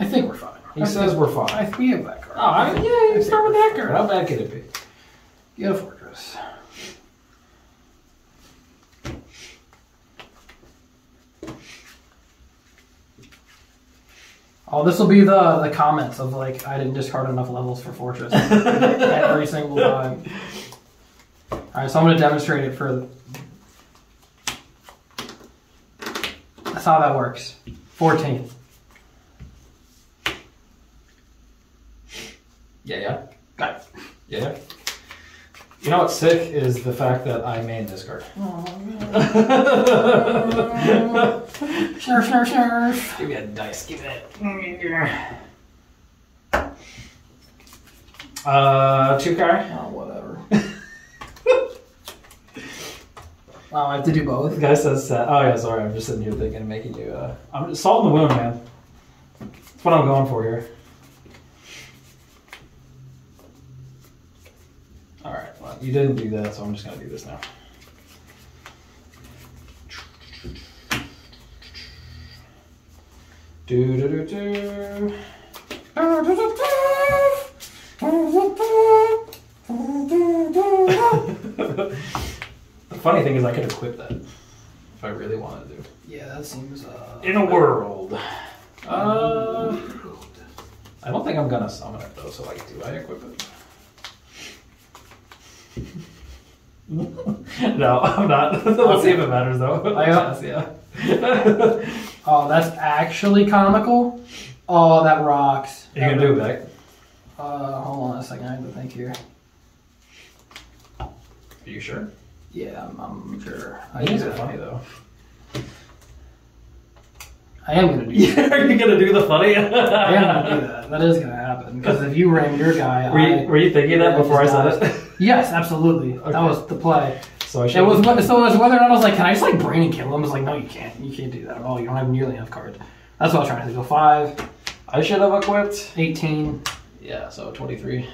I think we're fine. He I says think- we're fine. I think we have that card. Oh, I mean, yeah, you start with that card. How bad could it be? Get a fortress. Oh, this will be the the comments of like I didn't discard enough levels for fortress every single time. All right, so I'm gonna demonstrate it for. That's how that works. Fourteen. Yeah, yeah. Got it. Yeah. You know what's sick is the fact that I made this card. Snurf, snurf, snurf. Give me a dice. Give me that. Uh, two card. Oh, whatever. wow, I have to do both. The guy says, uh, "Oh yeah, sorry. I'm just sitting here thinking, and making you. Uh, I'm just salt in the wound, man. That's what I'm going for here." All right. Well, you didn't do that, so I'm just gonna do this now. Do do do do. the funny thing is, I could equip that if I really wanted to. Yeah, that seems. Uh, In a world. Uh, I don't think I'm gonna summon it though. So like, do I equip it? No, I'm not. Let's see if it matters though. I yeah. oh, that's actually comical. Oh, that rocks. you gonna do it back? Uh, hold on a second. I have to think here. Are you sure? Yeah, I'm, I'm sure. I, think it's funny though. I am gonna do that. are you gonna do the funny? I am gonna do that. That is gonna happen because if you ram your guy, Were I, you, were you thinking that I before I said it? yes, absolutely. Okay. That was the play. So I should. It was so it was whether or not I was like, can I just like brain and kill him? I was like, no, you can't. You can't do that at all. You don't have nearly enough cards. That's what I was trying to go. Five, I should have equipped. 18. Yeah, so 23.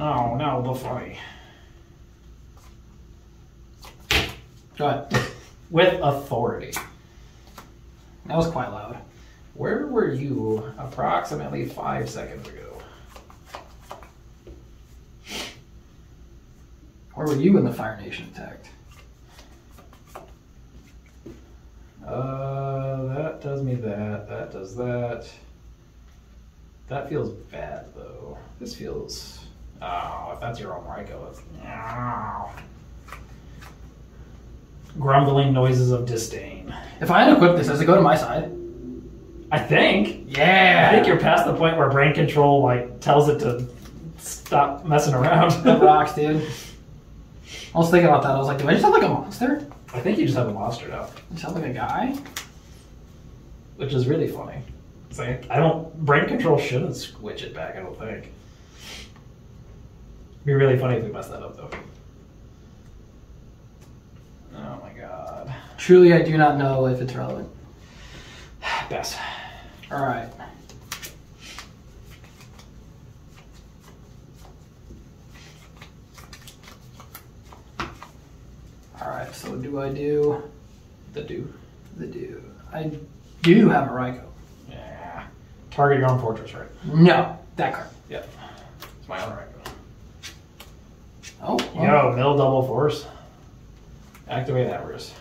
Oh no, the funny. Go ahead. With authority. That was quite loud. Where were you approximately five seconds ago? Where were you when the Fire Nation attacked? Uh, that does me that. That does that. That feels bad though. This feels. Oh, if that's your own Ryko, it's. Oh. Grumbling noises of disdain. If I unequip this, does it go to my side? I think. Yeah. I think you're past the point where brain control like tells it to stop messing around. That rocks, dude. I was thinking about that. I was like, do I just have like a monster? I think you just have a monster now, just have like a guy? which is really funny. It's like I don't brain control shouldn't switch it back. I don't think. It'd be really funny if we messed that up though. Oh my god. Truly, I do not know if it's relevant. Best. All right. All right. So do I do The do. the do? I do have a Ryko. Yeah. Target your own fortress, right? No, that card. Yeah. It's my own right. Oh, well, Yo, mill double force. Activate Avarice.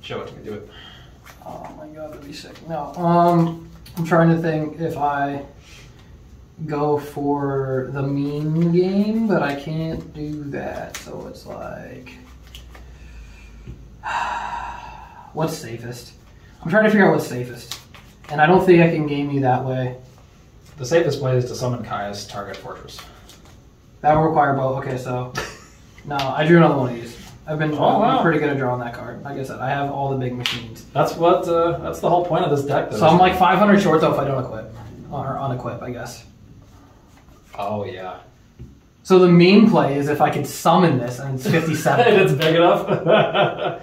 Show it to me, do it. Oh my god, that'd be sick. No, um, I'm trying to think if I go for the mean game, but I can't do that. So it's like, what's safest? I'm trying to figure out what's safest, and I don't think I can game you that way. The safest play is to summon Caius target fortress. That will require both. Okay, so no, I drew another one of these. I've been Oh, wow. Pretty good at drawing that card. Like I said, I have all the big machines. That's what. Uh, that's the whole point of this deck. Though. So I'm like 500 short though if I don't equip or unequip, I guess. Oh yeah. So the meme play is if I could summon this and it's 57. it's big enough.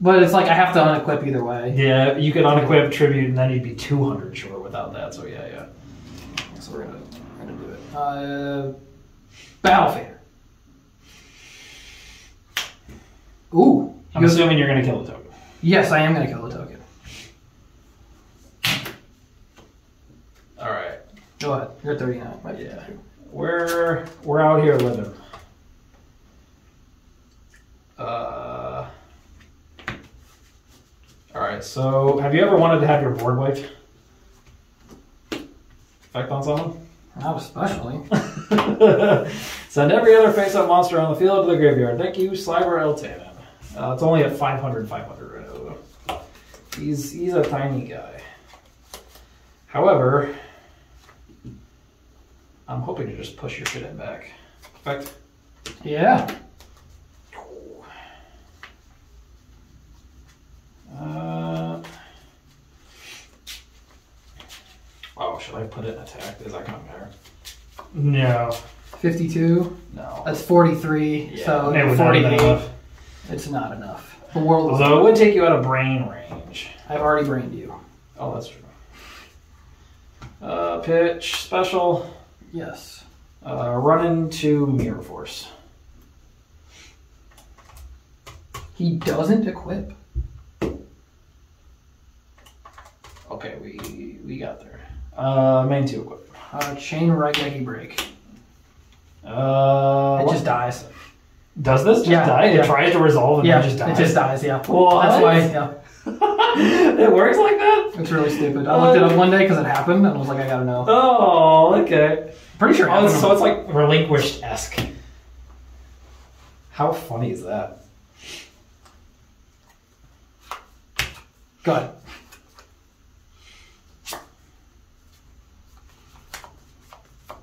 but it's like I have to unequip either way. yeah, you could unequip tribute, and then you'd be 200 short without that. So yeah, yeah. So we're gonna, we're gonna do it. Uh, Battle Fader. Ooh. I'm You- assuming you're gonna kill the token. Yes, I am gonna kill the token. All right. Go ahead. You're at 39. Right? Yeah. We're we're out here living. Uh. All right. So, have you ever wanted to have your board wiped? Effect on someone? Not especially. Send every other face-up monster on the field to the graveyard. Thank you, Cyber Eltanin. Uh, it's only at 500, 500 right now. He's he's a tiny guy. However, I'm hoping to just push your shit in back. Effect. Yeah. Uh, should I put it in attack? Is that gonna matter? No. 52. No. That's 43. so it would not have been 48. It's not enough. The world is. Although it would take you out of brain range. I've already brained you. Oh, that's true. Uh, pitch special. Yes. Uh, run into mirror force. He doesn't equip. Okay, we we got there. Uh, main two equip. Uh, chain Raigeki break. Uh, It what- just dies. does this just Yeah, die? yeah. It tries to resolve and yeah, then just dies. it just dies. Yeah. What? That's why. Yeah. it works like that. It's really stupid. I looked it up one day because it happened and I was like, I gotta know. Oh, okay. Pretty sure. It Oh, so it's like relinquished esque. How funny is that? Go ahead.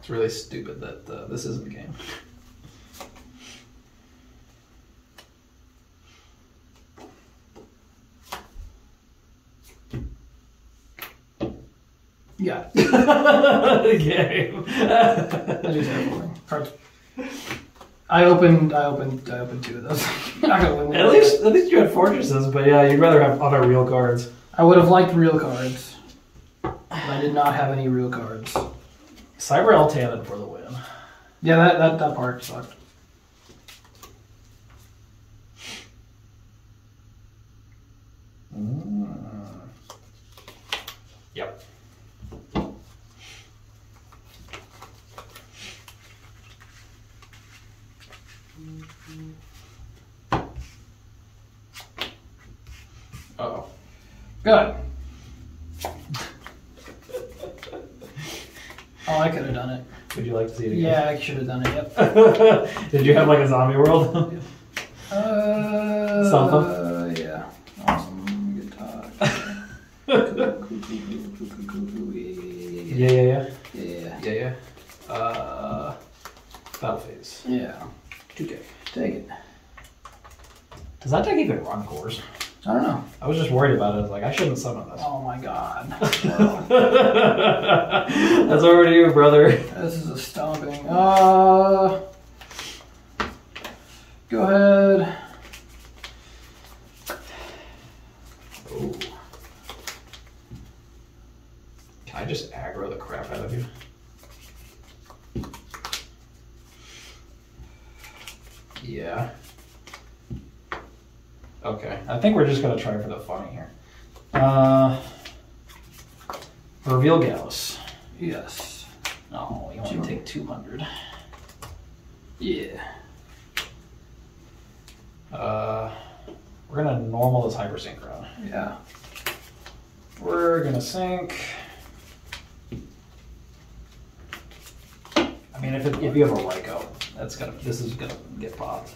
It's really stupid that uh, this isn't the game. Yeah. the game. That is terrible. Cards. I opened. I opened. I opened two of those. Not gonna win. at least, at least you had fortresses, but yeah, you'd rather have other real cards. I would have liked real cards. But I did not have any real cards. Cyber Eltanin for the win. Yeah, that that, that part sucked. Mm. Yep. Uh-oh. Good. Oh, I could have done it. Would you like to see it again? Yeah, I should have done it. Yep. Did you have like a zombie world? Uh, Something? Yeah. Awesome guitar. yeah, yeah, yeah. Yeah. Yeah, yeah. Uh, battle phase. Yeah. 2K. Take it. Does that deck even run cores? I don't know. I was just worried about it. I was like, I shouldn't summon this. Oh my god. That's over to you, brother. This is a stomping. Uh, go ahead. Ooh. Can I just aggro the crap out of you? Yeah. Okay, I think we're just gonna try for the funny here. Uh, reveal Gallis. Yes. No, you only take 200. Yeah. Uh, we're gonna normal this Hyper Synchron. Yeah. We're gonna sync. I mean, if, it, if you have a Ryko, that's gonna this is gonna get popped.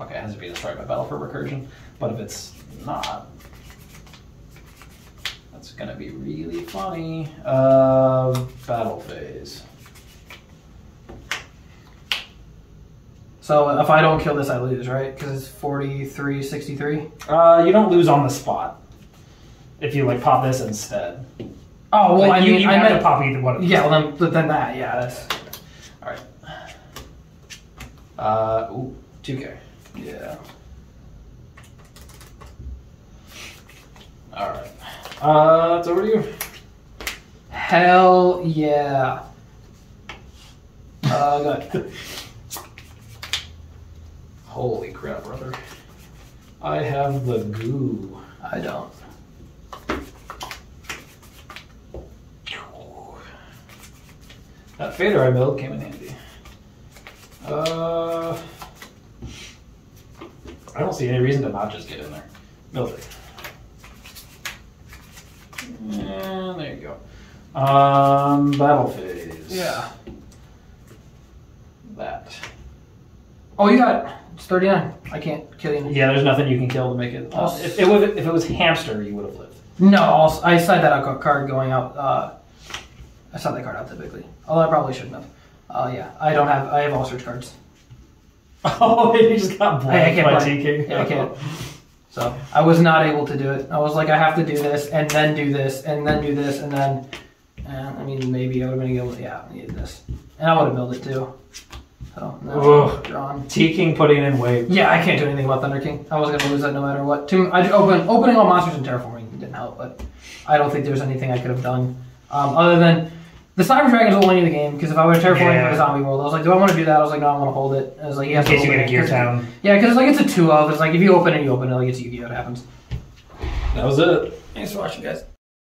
Okay, it has to be destroyed by battle for recursion, but if it's not, that's gonna be really funny. Uh, battle phase. So if I don't kill this, I lose, right? Because it's 43, 63. Uh, you don't lose on the spot if you like pop this instead. Oh well, Like, I you, mean, you I have meant, to pop either one. of these. Yeah, well then, then that, yeah, that's All right. Uh, ooh, 2K. Yeah. All right. Uh, it's over to you. Hell yeah. Uh, good. Holy crap, brother. I have the goo. I don't. That fader I built came in handy. Uh, I don't see any reason to not just get in there. It. And there you go. Um, battle phase. Yeah. That. Oh, you got it. it's 39. I can't kill you. Yeah, there's nothing you can kill to make it. Oh. if, it would, if it was hamster, you would have lived. No, I'll, I said that out card going out. Uh, I saw that card out typically. Although I probably shouldn't have. Uh, yeah, I don't have. I have all search cards. Oh, you just got blanked by play. TK. Yeah, I can't. So I was not able to do it. I was like, I have to do this and then do this and then do this and then. eh, I mean, maybe I would have been able. to, Yeah, I needed this, and I would have built it too. So no, drawn. T King putting in wave. Yeah, I can't do anything about Thunder King. I was gonna lose that no matter what. I open opening all monsters and terraforming didn't help, but I don't think there's anything I could have done um, other than the Cyber Dragon is only in the game because if I were have terraforming Yeah. for the zombie world, I was like, do I want to do that? I was like, no, I want to hold it. I was like, he In has to case you get a it, gear 'cause- town. Yeah, because it's like it's a two of. It's like if you open it, you open it. Like it's Yu-Gi-Oh. It happens. That was it. Thanks for watching, guys.